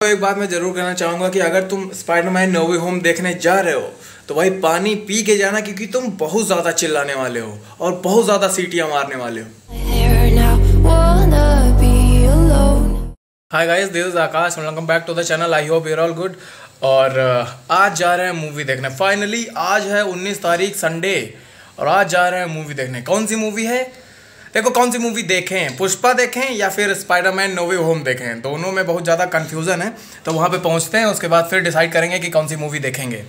तो एक बात मैं ज़रूर कहना चाहूँगा कि अगर तुम स्पाइडरमैन नोवे होम देखने जा रहे हो तो भाई पानी पी के जाना क्योंकि तुम बहुत ज़्यादा चिल्लाने वाले हो और बहुत ज़्यादा सीटियाँ मारने वाले हो. Hi guys this Akash welcome back to the channel I hope you're all good और आज जा रहे हैं मूवी देखने। फाइनली आज है 19 तारीख संडे और आज जा रहे हैं मूवी देखने। कौन सी मूवी है? देखो कौन सी मूवी देखें? पुष्पा देखें या फिर स्पाइडरमैन नोवे होम देखें? दोनों में बहुत ज़्यादा कन्फ्यूज़न है। तो वहाँ पे पहुँचते हैं उसके बाद फिर डिसाइड करेंगे कि कौन सी मूवी देखेंगे।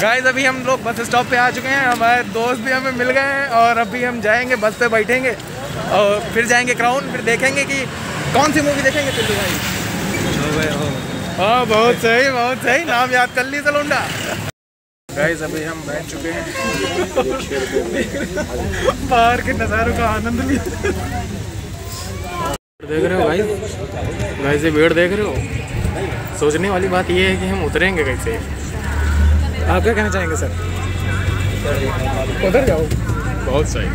गाइस अभी हम लोग बस स्टॉप पे आ चुके हैं। हमारे दोस्त भी हमें मिल गए हैं और अभी हम जाएँगे बस पे बैठेंगे। और फिर जाएँगे क्राउन फिर देखेंगे कि कौन सी मूवी देखेंगे पिल्लू भाई। हाँ बहुत सही बहुत सही। नाम याद कर ली सलूंडा। गाइस अभी हम बैठ चुके हैं। बाहर के नज़ारों का आनंद भी देख रहे हो भाई? गाइस ये भीड़ देख रहे हो? सोचने वाली बात ये है कि हम उतरेंगे कैसे? आप क्या कहना चाहेंगे सर? उधर जाओ। बहुत सही।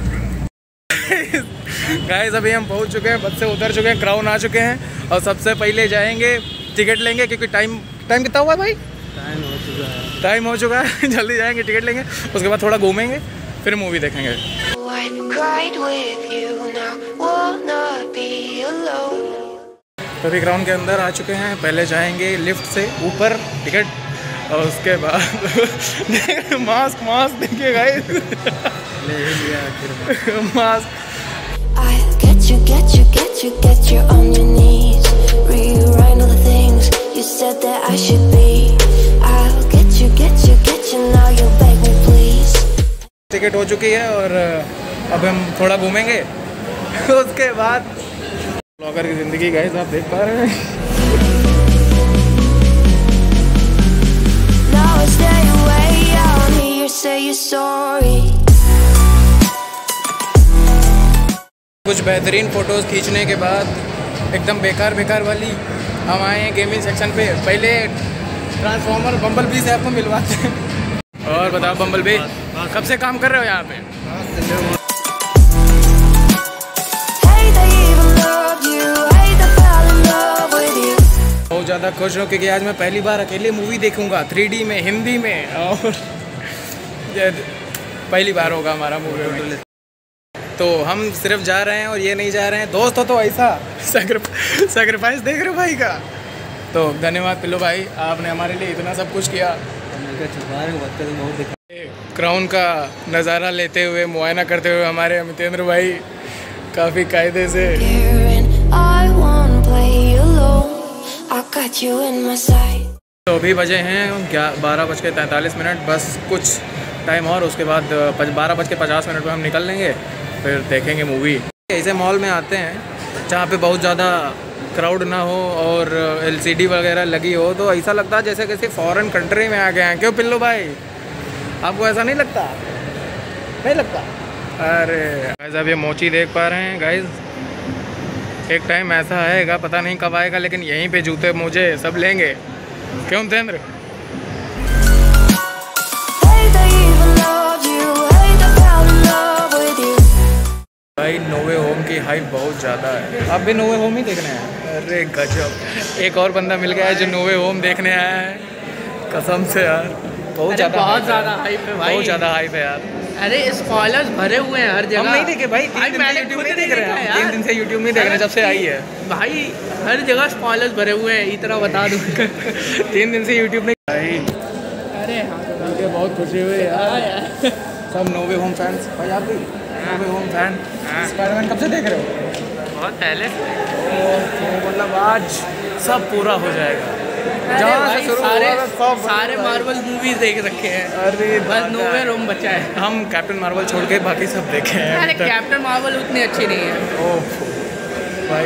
गाइस अभी हम पहुँच चुके हैं बस से उतर चुके हैं क्राउन आ चुके हैं। और सबसे पहले जाएँगे टिकट लेंगे क्योंकि टाइम टाइम कितना हुआ है भाई? टाइम टाइम हो चुका है जल्दी जाएँगे टिकट लेंगे उसके बाद थोड़ा घूमेंगे फिर मूवी देखेंगे। तो अभी ग्राउंड के अंदर आ चुके हैं पहले जाएँगे लिफ्ट से ऊपर टिकट और उसके बाद मास्क मास्क देखिए गाइस मास्क टिकट हो चुकी है और अब हम थोड़ा घूमेंगे। उसके बाद ब्लॉगर की ज़िंदगी गाइस आप देख पा रहे हैं. कुछ बेहतरीन फ़ोटोज़ खींचने के बाद एकदम बेकार बेकार वाली हम आए हैं गेमिंग सेक्शन पे। पहले ट्रांसफॉर्मर बम्बल बी से आपको मिलवाते हैं। और बताओ, बम्बल बी कब से काम कर रहे हो यहाँ पे. बहुत ज़्यादा खुश हूँ क्योंकि आज मैं पहली बार अकेले मूवी देखूँगा थ्री में, हिंदी में, और पहली बार होगा हमारा मूवी तो हम सिर्फ़ जा रहे हैं और ये नहीं जा रहे हैं। दोस्त हो तो ऐसा सेक्रीफाइस देख रहे हो भाई का? तो धन्यवाद पिल्लू भाई, आपने हमारे लिए इतना सब कुछ किया। क्राउन का नज़ारा लेते हुए मुआयना करते हुए हमारे अमितेंद्र भाई काफ़ी कायदे से. तो अभी बजे हैं क्या बारह बज के तैंतालीस मिनट बस कुछ टाइम और उसके बाद बारह बज के पचास मिनट में हम निकल लेंगे फिर देखेंगे मूवी ऐसे मॉल में आते हैं जहाँ पे बहुत ज़्यादा क्राउड ना हो और एलसीडी वगैरह लगी हो तो ऐसा लगता है जैसे किसी फॉरेन कंट्री में आ गए हैं। क्यों पिल्लू भाई? आपको ऐसा नहीं लगता? नहीं लगता? अरे गाइस अब ये मोची देख पा रहे हैं गाइस एक टाइम ऐसा आएगा पता नहीं कब आएगा लेकिन यहीं पे जूते मुझे सब लेंगे। क्यों तेंद्र Hey, they even loved you. Hey, they fell in love with you. भाई नोवे होम की हाइप बहुत ज़्यादा है। आप भी नोवे होम ही देखने आए अरे गजब। एक और बंदा मिल गया है जो नोवे होम देखने आया है। कसम से यार बहुत ज़्यादा बहुत ज़्यादा है। hype है भाई। बहुत ज़्यादा हाइप है यार। अरे स्पॉयलर्स भरे हुए हैं हर जगह। हम नहीं देखे भाई तीन दिन से यूट्यूब में देख रहे हैं। तीन दिन से यूट्यूब में देख रहे हैं जब से आई है। भाई हर जगह स्पॉयलर्स भरे हुए हैं इतना बता दूँ। तीन दिन से यूट्यूब में भाई। अरे हाँ। मुझे बहुत खुशी हुई यार। सब नोवे होम फैंस भाई आप भी? नोवे होम फ़ैन स्पाइडरमैन कब से देख रहे हो? बहुत पहले तो मतलब आज सब पूरा हो जाएगा। जहाँ से शुरू सारे सारे मार्वल मूवीज़ देख रखे हैं। अरे बस। नोवे रोम बचा है। हम कैप्टन मार्वल छोड़ के बाकी सब देखे हैं अरे कैप्टन मार्वल उतनी अच्छी नहीं है। ओह भाई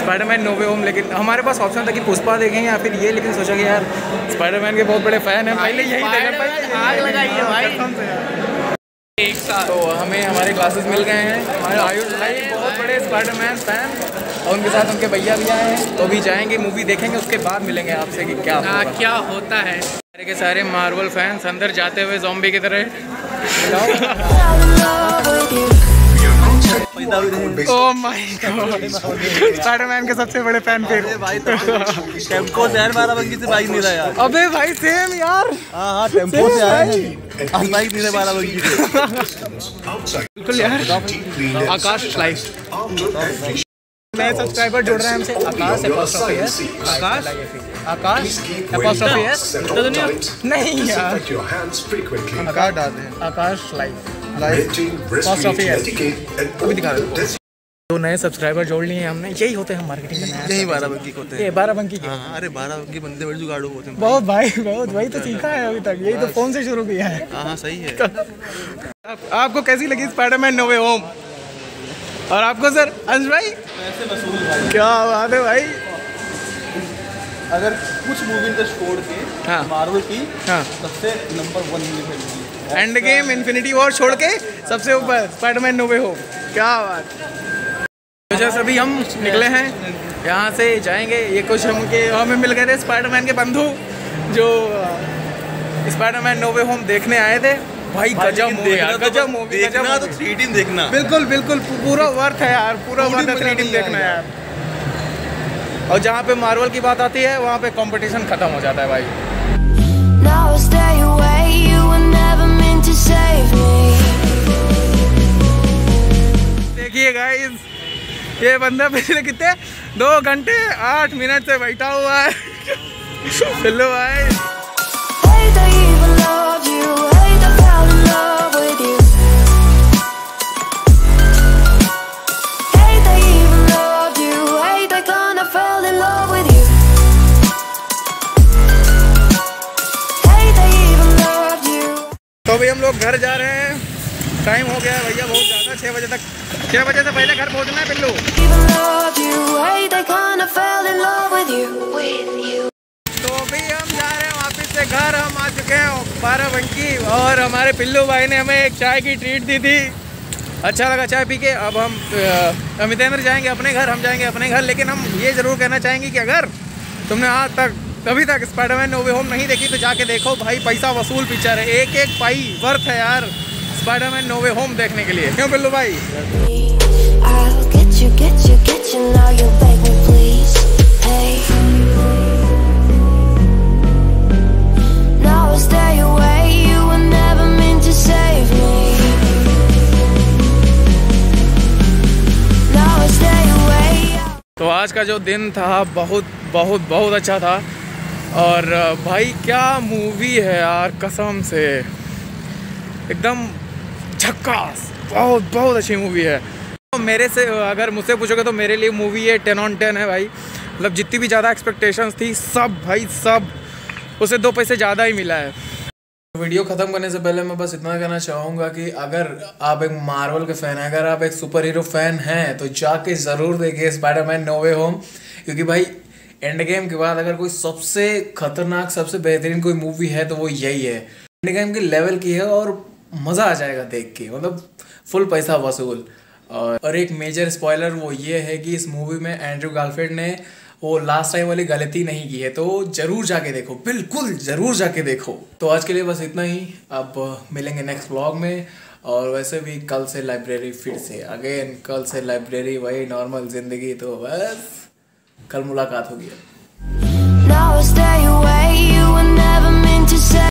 स्पाइडरमैन नोवे होम लेकिन हमारे पास ऑप्शन था कि पुष्पा देखें या फिर ये लेकिन सोचा कि यार स्पाइडरमैन के बहुत बड़े फ़ैन हैं पहले यही देखें आग। लगाई है भाई। तो हमें हमारे क्लासेस मिल गए हैं। हमारे आयुष भाई स्पाइडर स्पाइडरमैन फ़ैन और उनके साथ उनके भैया भी आए हैं तो भी जाएँगे मूवी देखेंगे उसके बाद मिलेंगे आपसे कि क्या आ, होगा क्या होता है सारे के सारे मार्वल फैंस अंदर जाते हुए जॉम्बी की तरह Fell in love with you. पैदा भी नहीं। ओ माय गॉड स्पाइडरमैन के सबसे बड़े फ़ैन फिर। तो टेंपो से यार बाराबंकी से बाइक नहीं रहा यार। अबे भाई सेम यार। हाँ हाँ टेंपो से आए हैं। आज बाइक नहीं रहा बाराबंकी से बिल्कुल यार। आकाश लाइफ नए सब्सक्राइबर जुड़ रहे हैं हमसे। आकाश एपोस्ट्रोफी है। आकाश? आकाश एपोस्ट्रोफी है। तो दुनिया नहीं यार. आकार डालते हैं। आकाश लाइफ है। दो तो नए सब्सक्राइबर जोड़ लिए हैं हमने। यही होते हैं मार्केटिंग में यही बाराबंकी होते हैं। बाराबंकी हाँ अरे बाराबंकी बंदे बड़े जुगाड़ू होते हैं। बहुत भाई बहुत भाई तो सीखा है अभी तक। यही तो फ़ोन से शुरू किया है। हाँ हाँ सही है। आप, आपको कैसी लगी स्पाइडरमैन नोवे होम और आपको सर अंश भाई? क्या बात है भाई। अगर कुछ मूवी छोड़ के हाँ। मार्वल की हाँ। सबसे नंबर वन मूवी है। एंड गेम इन्फिनिटी वॉर छोड़ के सबसे ऊपर स्पाइडरमैन नोवे होम क्या बात। तो जैसे अभी हम निकले हैं यहाँ से जाएँगे। ये कुछ हम के हमें मिल गए थे स्पाइडरमैन के बंधु जो स्पाइडरमैन नोवे होम देखने आए थे। भाई गजब मूवी यार गजब मूवी देखना तो। थ्री डी देखना। बिल्कुल बिल्कुल पूरा वर्थ है यार पूरा वर्थ है थ्री देखना यार। और जहाँ पे मार्वल की बात आती है वहाँ पे कंपटीशन खत्म हो जाता है भाई। ये बंदा पिछले कितने? दो घंटे आठ मिनट से बैठा हुआ है। हेलो भाई। गया बहुत ज़्यादा छः बजे तक। छः बजे से पहले घर पहुँचना है you. तो अभी हम जा रहे हैं वापस से घर हम आ चुके हैं बाराबंकी और हमारे पिल्लू भाई ने हमें एक चाय की ट्रीट दी थी। अच्छा लगा चाय पी के अब हम अमितेंद्र जाएँगे अपने घर हम जाएँगे अपने घर लेकिन हम ये ज़रूर कहना चाहेंगे कि अगर तुमने आज तक अभी तक स्पाइडरमैन नोवे होम नहीं देखी तो जाके देखो भाई पैसा वसूल पिक्चर है। एक एक पाई वर्थ है यार। स्पाइडरमैन नो वे होम देखने के लिए। क्यों बिल्लू भाई? तो आज का जो दिन था बहुत बहुत बहुत अच्छा था। और भाई क्या मूवी है यार कसम से। एकदम झक्कास। बहुत बहुत अच्छी मूवी है। तो मेरे से, अगर मुझसे पूछोगे तो मेरे लिए मूवी ये टेन ऑन टेन है भाई। मतलब जितनी भी ज़्यादा एक्सपेक्टेशंस थी, सब भाई, सब उसे दो पैसे ज़्यादा ही मिला है। वीडियो खत्म करने से पहले मैं बस इतना कहना चाहूँगा कि अगर आप एक मार्वल के फ़ैन हैं, अगर आप एक सुपर हीरो फ़ैन हैं तो जाके ज़रूर देखिए स्पाइडरमैन नो वे होम क्योंकि भाई एंड गेम के बाद अगर कोई सबसे खतरनाक, सबसे बेहतरीन कोई मूवी है तो वो यही है। एंड गेम के लेवल की है और मज़ा आ जाएगा देख के। मतलब फुल पैसा वसूल और और एक मेजर स्पॉइलर वो ये है कि इस मूवी में एंड्रू गार्फील्ड ने वो लास्ट टाइम वाली गलती नहीं की है तो ज़रूर जाके देखो। बिल्कुल ज़रूर जाके देखो। तो आज के लिए बस इतना ही। अब मिलेंगे नेक्स्ट व्लॉग में। और वैसे भी कल से लाइब्रेरी फिर से। अगेन कल से लाइब्रेरी वही नॉर्मल ज़िंदगी तो बस कल मुलाकात होगी